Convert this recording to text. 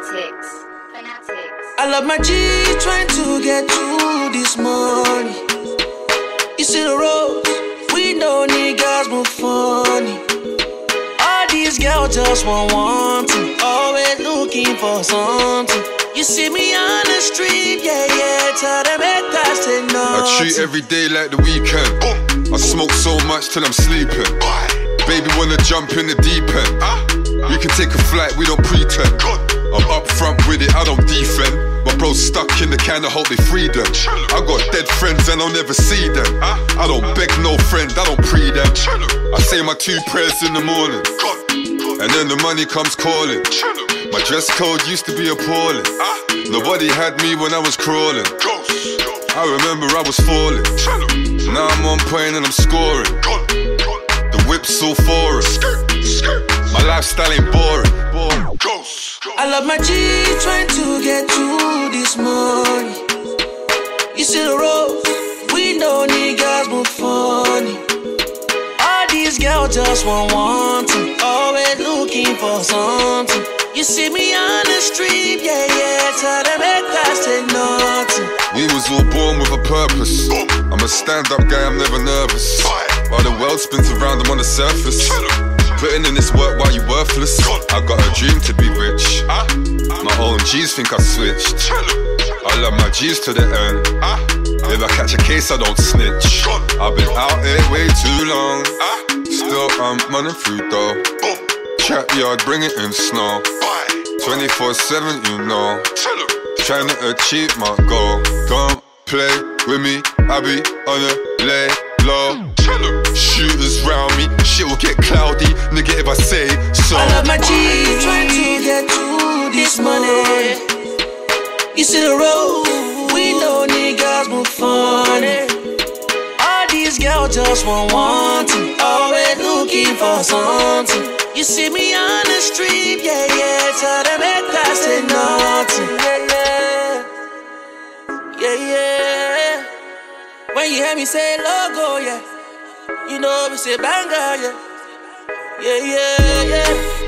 Fanatics. Fanatics. I love my G trying to get you this money. You see the road, we know niggas move funny. All these girls just want one thing, always looking for something. You see me on the street, yeah, yeah, tell them it that's I treat every day like the weekend. I smoke so much till I'm sleeping. Baby wanna jump in the deep end. We can take a flight, we don't pretend. I'm up front with it, I don't defend. My bros stuck in the can, I hope they free them. I got dead friends and I'll never see them. I don't beg no friend, I don't pre them. I say my two prayers in the morning, and then the money comes calling. My dress code used to be appalling. Nobody had me when I was crawling. I remember I was falling. Now I'm on point and I'm scoring. The whip's all for us. My lifestyle ain't boring. I love my G trying to get you this money. You see the road, we know niggas move funny. All these girls just want one thing, always looking for something. You see me on the street, yeah, yeah, tell them it costs nothing. We was all born with a purpose. I'm a stand-up guy, I'm never nervous. While the world spins around, I'm on the surface. Putting in this work while you worthless. I got a dream to be rich. My own G's think I switched. I love my G's to the end. If I catch a case, I don't snitch. I've been out here way too long. Still, I'm running through though. Trap yard, bring it in snow. 24 7, you know. Trying to achieve my goal. Don't play with me, I be on a lay low. Shooters round me, shit will get cloudy. Nigga, if I say so. I love my G trying to get you this money. You see the road, we know niggas move funny. All these girls just want one thing, always looking for something. You see me on the street, yeah, yeah, tell them it costs nothing. Yeah, yeah, yeah, yeah. When you hear me say logo, yeah, you know me say banger, yeah. Yeah, yeah, yeah.